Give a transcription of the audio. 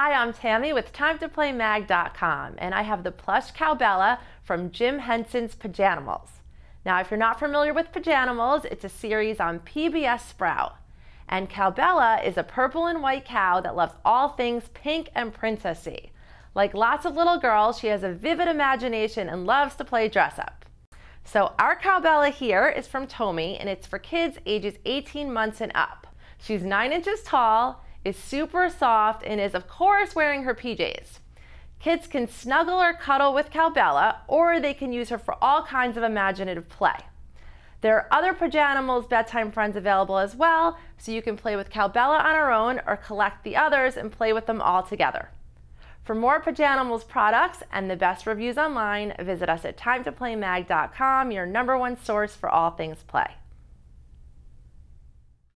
Hi, I'm Tammy with TimeToPlayMag.com, and I have the plush Cowbella from Jim Henson's Pajanimals. Now, if you're not familiar with Pajanimals, it's a series on PBS Sprout. And Cowbella is a purple and white cow that loves all things pink and princessy. Like lots of little girls, she has a vivid imagination and loves to play dress up. So our Cowbella here is from Tomy, and it's for kids ages 18 months and up. She's 9 inches tall, is super soft and is of course wearing her PJs. Kids can snuggle or cuddle with Cowbella or they can use her for all kinds of imaginative play. There are other Pajanimals bedtime friends available as well, so you can play with Cowbella on her own or collect the others and play with them all together. For more Pajanimals products and the best reviews online, visit us at timetoplaymag.com, your number one source for all things play.